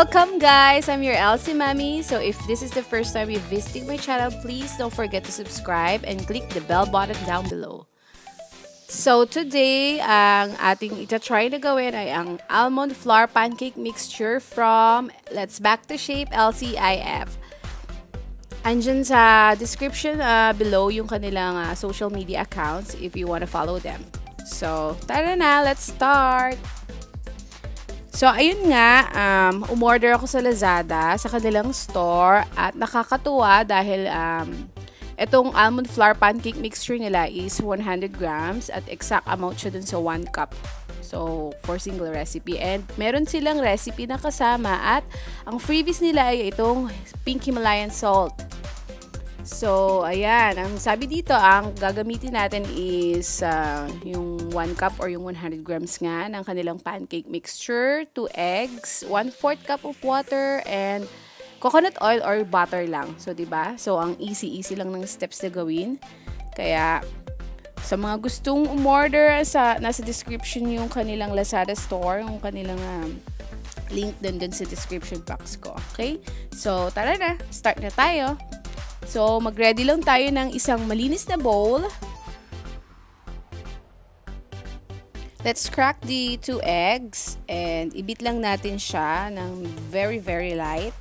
Welcome guys! I'm your Elsie Mami. So if this is the first time you're visiting my channel, please don't forget to subscribe and click the bell button down below. So today, ang ating ita-try na gawin ay ang almond flour pancake mixture from Let's Back to Shape LCIF. Andyan sa description uh, below yung kanilang uh, social media accounts if you want to follow them. So, tara na, let's start! So, ayun nga, um, umorder ako sa Lazada, sa kanilang store, at nakakatuwa dahil um, Itong almond flour pancake mixture nila is 100 grams at exact amount siya dun sa 1 cup. So, for single recipe. And meron silang recipe na kasama at ang freebies nila ay itong pink Himalayan salt. So, ayan. Ang sabi dito, ang gagamitin natin is uh, yung 1 cup or yung 100 grams nga ng kanilang pancake mixture, 2 eggs, 1 4 cup of water, and coconut oil or butter lang. So, ba? So, ang easy-easy lang ng steps na gawin. Kaya sa mga gustong umorder sa nasa description yung kanilang Lazada store, yung kanilang um, link din dun sa description box ko. Okay? So, tara na. Start na tayo. So, mag-ready lang tayo ng isang malinis na bowl. Let's crack the two eggs and ibit lang natin siya ng very, very light.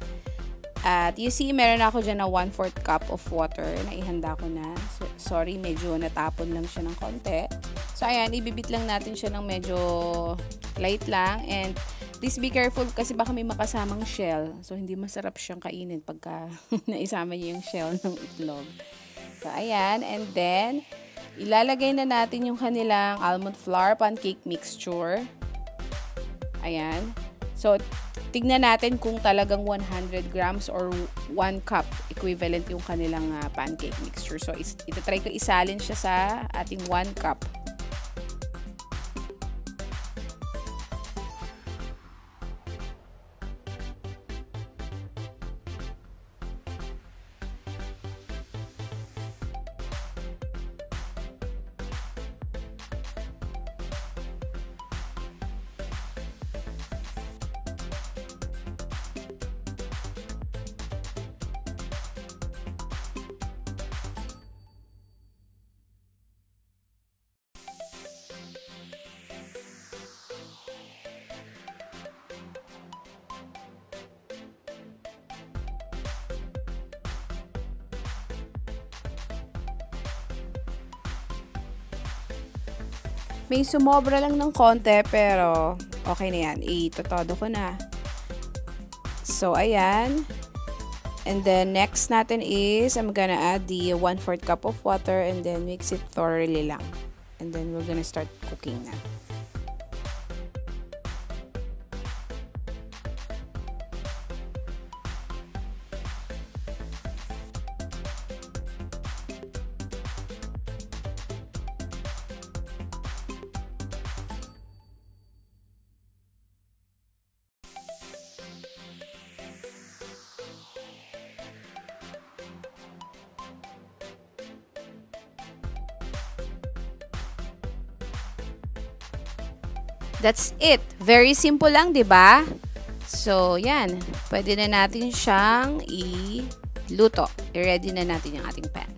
At you see, meron ako dyan na 1-4 cup of water na ihanda ko na. So, sorry, medyo natapon lang siya ng konti. So, ayan, ibibit lang natin siya ng medyo light lang. And please be careful kasi baka may makasamang shell. So, hindi masarap siyang kainin pagka naisama niyo yung shell ng itlog. So, ayan. And then, ilalagay na natin yung kanilang almond flour pancake mixture. Ayan. So, tignan natin kung talagang 100 grams or 1 cup equivalent yung kanilang uh, pancake mixture. So, ito try ko isalin siya sa ating 1 cup. May sumobra lang ng konti pero okay na yan. Itotodo ko na. So, ayan. And then, next natin is, I'm gonna add the 1-4 cup of water and then mix it thoroughly lang. And then, we're gonna start cooking na. That's it. Very simple lang, 'di ba? So, 'yan. Pwede na natin siyang i-luto. I-ready na natin yung ating pan.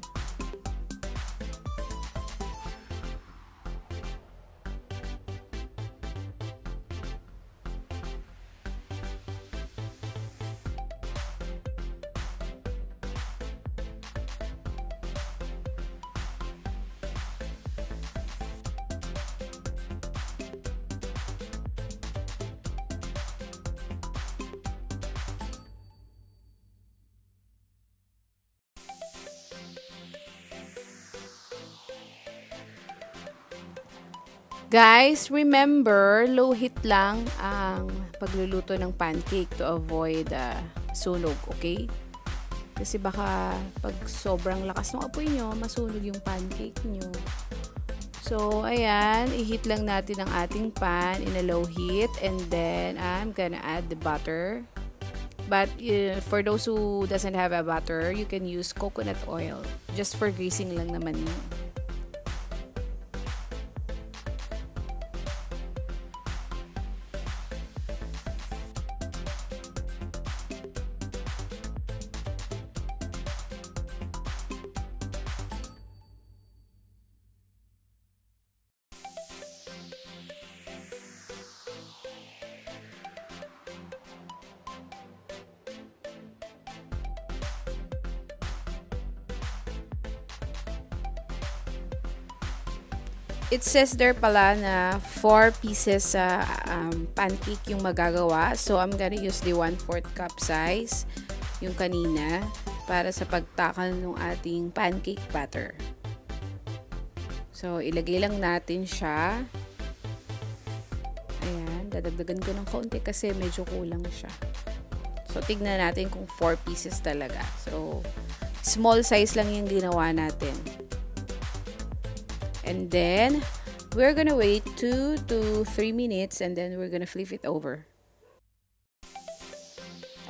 Guys, remember, low heat lang ang pagluluto ng pancake to avoid uh, sunog, okay? Kasi baka pag sobrang lakas ng apoy nyo, masunog yung pancake nyo. So, ayan, i-heat lang natin ang ating pan in a low heat and then I'm gonna add the butter. But uh, for those who doesn't have a butter, you can use coconut oil. Just for greasing lang naman yun. It says there pala na 4 pieces sa uh, um, pancake yung magagawa. So, I'm gonna use the 1 4 cup size, yung kanina, para sa pagtakal ng ating pancake batter. So, ilagay lang natin siya. Ayan, dadagdagan ko ng konti kasi medyo kulang siya. So, tignan natin kung 4 pieces talaga. So, small size lang yung ginawa natin. And then, we're gonna wait 2 to 3 minutes and then we're gonna flip it over.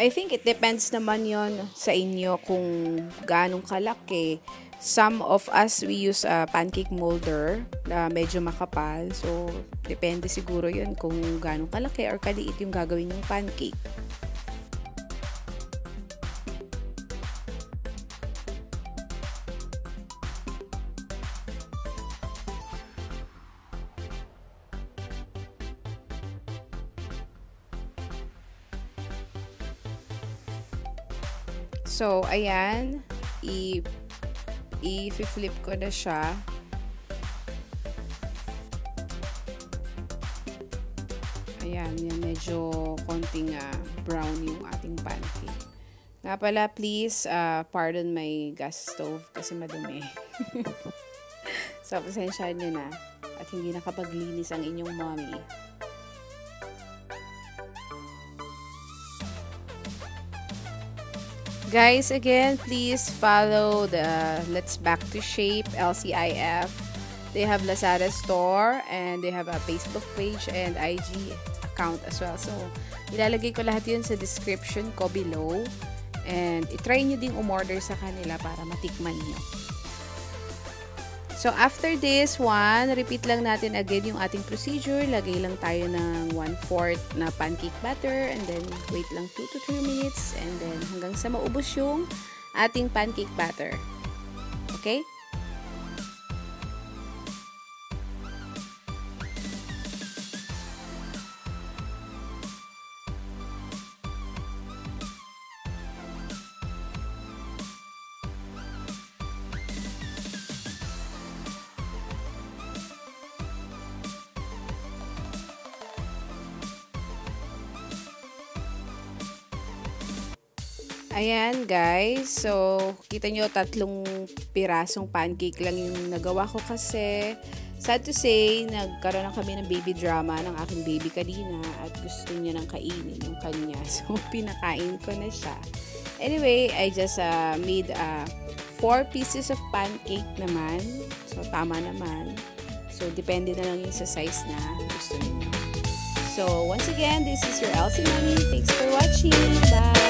I think it depends naman yon sa inyo kung ganong kalaki. Some of us, we use a pancake molder na medyo makapal. So, depende siguro yon kung ganong kalaki or kaliit yung gagawin yung pancake. So, ayan. I- i-flip ko na siya. Ayan, yan medyo konting uh, brown yung ating pancake. Nga pala, please, uh, pardon my gas stove kasi madumi. so, pasensyahan nyo na. At hindi nakapaglinis ang inyong mommy. Guys, again, please follow the Let's Back to Shape LCIF. They have Lazada store and they have a Facebook page and IG account as well. So, ilalagay ko lahat yun sa description ko below. And itry nyo ding umorder sa kanila para matikman nyo. So, after this one, repeat lang natin again yung ating procedure. Lagay lang tayo ng 1-4 na pancake batter and then wait lang 2 to 3 minutes and then hanggang sa maubos yung ating pancake batter. Okay? Ayan guys, so kita nyo tatlong pirasong pancake lang yung nagawa ko kasi sad to say, nagkaroon na kami ng baby drama ng aking baby kanina at gusto niya nang kainin yung kanya. So pinakain ko na siya. Anyway, I just uh, made uh, four pieces of pancake naman. So tama naman. So depende na lang yung sa size na gusto niyo. So once again, this is your Elsie Mommy. Thanks for watching. Bye!